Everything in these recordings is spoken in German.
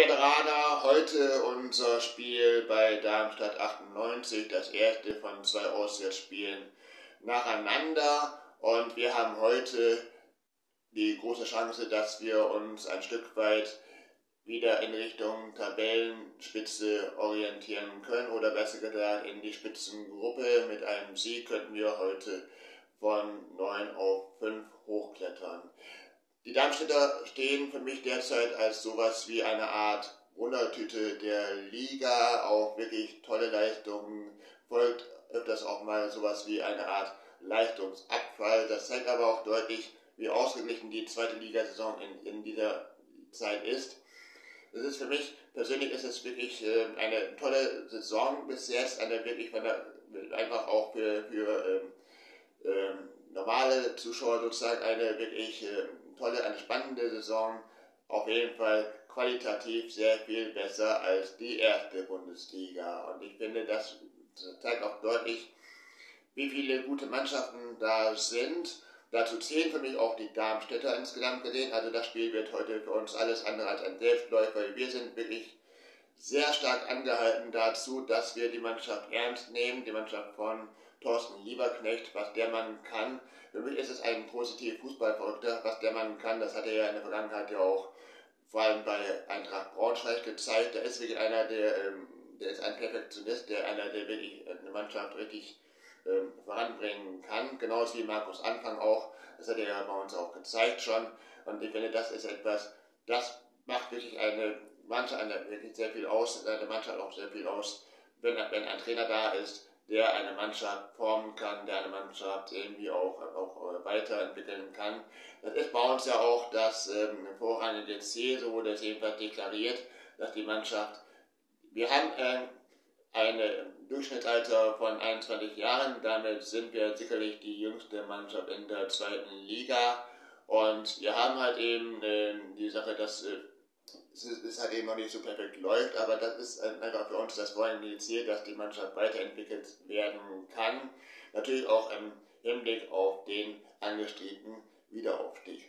Veteraner, heute unser Spiel bei Darmstadt 98, das erste von zwei Auswärtsspielen nacheinander. Und wir haben heute die große Chance, dass wir uns ein Stück weit wieder in Richtung Tabellenspitze orientieren können oder besser gesagt in die Spitzengruppe. Mit einem Sieg könnten wir heute von 9 auf 5 hochklettern. Die Darmstädter stehen für mich derzeit als sowas wie eine Art Wundertüte der Liga, auch wirklich tolle Leistungen, folgt öfters auch mal sowas wie eine Art Leistungsabfall. Das zeigt aber auch deutlich, wie ausgeglichen die zweite Ligasaison in, in dieser Zeit ist. Das ist für mich persönlich ist es wirklich äh, eine tolle Saison bis jetzt, eine wirklich einfach auch für, für ähm, ähm, normale Zuschauer sozusagen eine wirklich äh, tolle, eine spannende Saison. Auf jeden Fall qualitativ sehr viel besser als die erste Bundesliga. Und ich finde, das zeigt auch deutlich, wie viele gute Mannschaften da sind. Dazu zählen für mich auch die Darmstädter insgesamt gesehen. Also das Spiel wird heute für uns alles andere als ein Selbstläufer. Wir sind wirklich sehr stark angehalten dazu, dass wir die Mannschaft ernst nehmen, die Mannschaft von Thorsten Lieberknecht, was der Mann kann. Für mich ist es ein positiv Fußballverrückter, was der Mann kann. Das hat er ja in der Vergangenheit ja auch vor allem bei Eintracht Braunschweig gezeigt. Der ist wirklich einer, der, ähm, der ist ein Perfektionist, der einer, der wirklich eine Mannschaft richtig ähm, voranbringen kann. Genauso wie Markus Anfang auch. Das hat er ja bei uns auch gezeigt schon. Und ich finde, das ist etwas, das macht wirklich eine Mannschaft, eine, wirklich sehr viel aus, eine Mannschaft auch sehr viel aus, wenn, wenn ein Trainer da ist, der eine Mannschaft formen kann, der eine Mannschaft irgendwie auch, auch äh, weiterentwickeln kann. Das ist bei uns ja auch das ähm, vorrangige Ziel, so wurde es jedenfalls deklariert, dass die Mannschaft, wir haben äh, ein Durchschnittsalter von 21 Jahren, damit sind wir sicherlich die jüngste Mannschaft in der zweiten Liga und wir haben halt eben äh, die Sache, dass äh, es halt eben noch nicht so perfekt läuft, aber das ist einfach für uns das vorrangige Ziel, dass die Mannschaft weiterentwickelt werden kann. Natürlich auch im Hinblick auf den angestrebten Wiederaufstieg.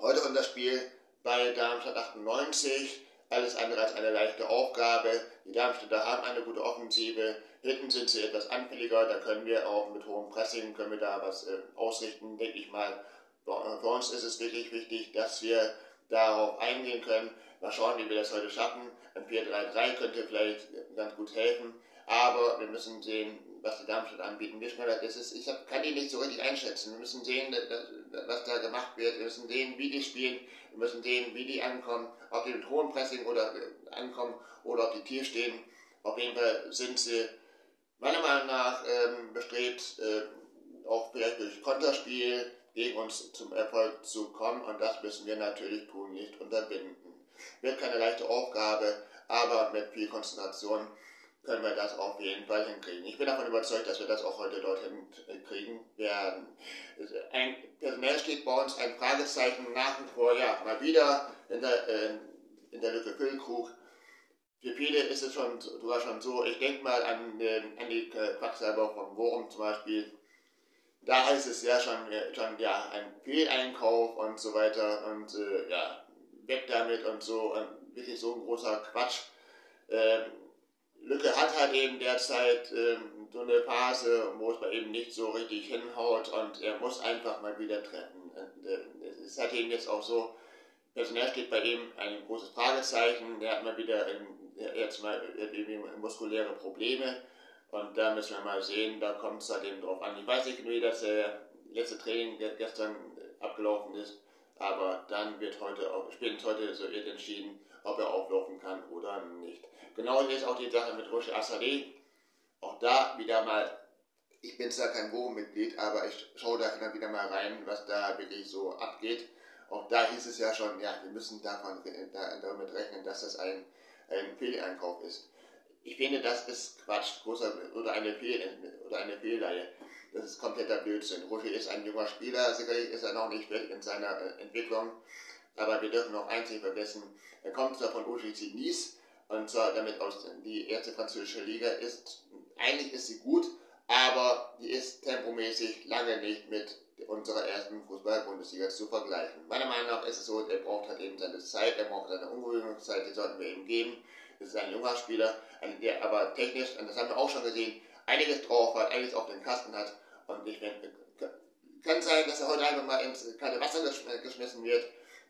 Heute unser Spiel bei Darmstadt 98. Alles andere als eine leichte Aufgabe. Die Darmstädter haben eine gute Offensive. Hinten sind sie etwas anfälliger. Da können wir auch mit hohem Pressing können wir da was äh, ausrichten, denke ich mal. Für uns ist es wirklich wichtig, dass wir darauf eingehen können. Mal schauen, wie wir das heute schaffen. Ein 4-3-3 könnte vielleicht ganz gut helfen. Aber wir müssen sehen, was die Darmstadt anbieten. Wie schneller das ist, ich kann die nicht so richtig einschätzen. Wir müssen sehen, was da gemacht wird. Wir müssen sehen, wie die spielen. Wir müssen sehen, wie die ankommen. Ob die mit hohem Pressing oder äh, ankommen oder ob die tief stehen. Auf jeden Fall sind sie meiner Meinung nach ähm, bestrebt, äh, auch vielleicht durch Konterspiel gegen uns zum Erfolg zu kommen und das müssen wir natürlich tun, nicht unterbinden. Wird keine leichte Aufgabe, aber mit viel Konzentration können wir das auf jeden Fall hinkriegen. Ich bin davon überzeugt, dass wir das auch heute dorthin kriegen werden. Ein, personell steht bei uns ein Fragezeichen nach wie vor, ja, mal wieder in der, äh, in der Lücke Füllkrug. Für viele ist es schon sogar schon so, ich denke mal an, äh, an die Quacksalber von Worum zum Beispiel, da ist es ja schon, schon ja, ein Fehleinkauf und so weiter und äh, ja, weg damit und so, und wirklich so ein großer Quatsch. Ähm, Lücke hat halt eben derzeit ähm, so eine Phase, wo es bei ihm nicht so richtig hinhaut und er muss einfach mal wieder treffen. Und, äh, es halt eben jetzt auch so, personell steht bei ihm ein großes Fragezeichen, der hat mal wieder ähm, jetzt mal irgendwie muskuläre Probleme und da müssen wir mal sehen, da kommt es halt eben drauf an. Ich weiß nicht, wie das äh, letzte Training gestern abgelaufen ist, aber dann wird heute, spätestens heute so wird entschieden, ob er auflaufen kann oder nicht. Genau ist auch die Sache mit Roche Assadeh. Auch da wieder mal, ich bin zwar kein Wohnmitglied, aber ich schaue da immer wieder mal rein, was da wirklich so abgeht. Auch da hieß es ja schon, ja, wir müssen davon, da, damit rechnen, dass das ein, ein Fehleinkauf ist. Ich finde, das ist Quatsch, großer, oder eine, Fehl, oder eine Fehlleihe. Das ist kompletter Blödsinn. Roger ist ein junger Spieler, sicherlich ist er noch nicht fertig in seiner äh, Entwicklung, aber wir dürfen noch eins nicht vergessen, er kommt zwar von OGC Nice, und zwar damit aus die erste französische Liga ist, eigentlich ist sie gut, aber die ist tempomäßig lange nicht mit unserer ersten Fußball-Bundesliga zu vergleichen. Meiner Meinung nach ist es so, er braucht halt eben seine Zeit, er braucht seine Umgewöhnung, Entwicklungszeit, die sollten wir ihm geben. Das ist ein junger Spieler, der aber technisch, und das haben wir auch schon gesehen, einiges drauf hat, einiges auf den Kasten hat. Und ich finde, kann sein, dass er heute einfach mal ins kalte Wasser geschmissen wird.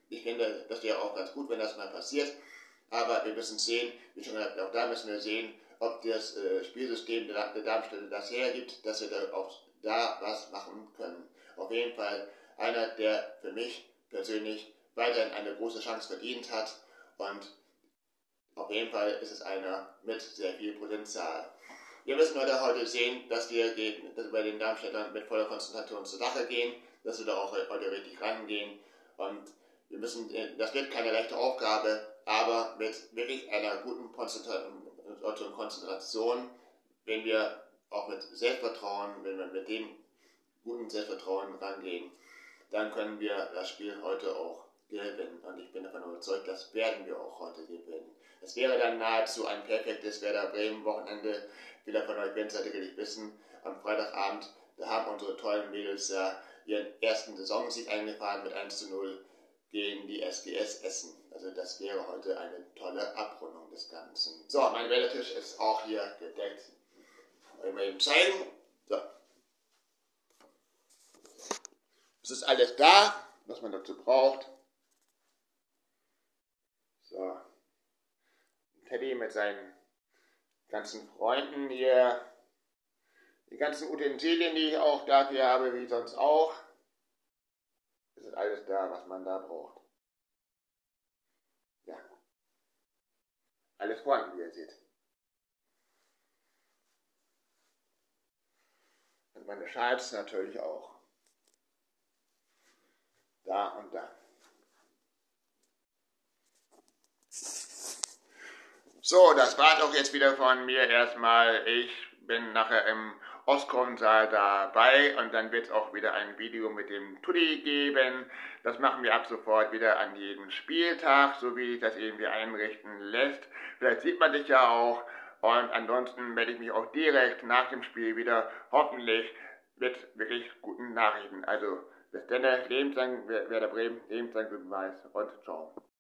Ich finde, das wäre auch ganz gut, wenn das mal passiert. Aber wir müssen sehen, wie schon gesagt, auch da müssen wir sehen, ob das äh, Spielsystem der, der das hergibt, dass wir da auch da was machen können. Auf jeden Fall einer, der für mich persönlich weiterhin eine große Chance verdient hat und auf jeden Fall ist es einer mit sehr viel Potenzial. Wir müssen heute, heute sehen, dass wir, gegen, dass bei den Darmstädtern mit voller Konzentration zur Sache gehen, dass wir da auch heute richtig rangehen und wir müssen, das wird keine leichte Aufgabe, aber mit wirklich einer guten Konzentration, wenn wir auch mit Selbstvertrauen, wenn wir mit dem guten Selbstvertrauen rangehen, dann können wir das Spiel heute auch gewinnen. Und ich bin davon überzeugt, das werden wir auch heute gewinnen. Es wäre dann nahezu ein perfektes Werder Bremen-Wochenende. Viele von euch werden es sicherlich wissen. Am Freitagabend, da haben unsere tollen Mädels ja ihren ersten Saisonsieg eingefahren mit 1 zu 0 gegen die SGS Essen. Also das wäre heute eine tolle Abrundung des Ganzen. So, mein Welletisch ist auch hier gedeckt. Wollen wir eben zeigen. So. Es ist alles da, was man dazu braucht. So. Teddy mit seinen ganzen Freunden hier. Die ganzen Utensilien, die ich auch dafür habe, wie sonst auch. Es ist alles da, was man da braucht. Ja. Alles vorhanden, wie ihr seht. Und meine Schals natürlich auch. Da und da. So, das war doch jetzt wieder von mir erstmal. Ich bin nachher im Ostkonsal dabei und dann wird es auch wieder ein Video mit dem Tuddy geben. Das machen wir ab sofort wieder an jedem Spieltag, so wie sich das irgendwie einrichten lässt. Vielleicht sieht man dich ja auch. Und ansonsten melde ich mich auch direkt nach dem Spiel wieder, hoffentlich mit wirklich guten Nachrichten. Also bis dann, Lebenslang, Werder Bremen, Lebenslang, Beweis und ciao.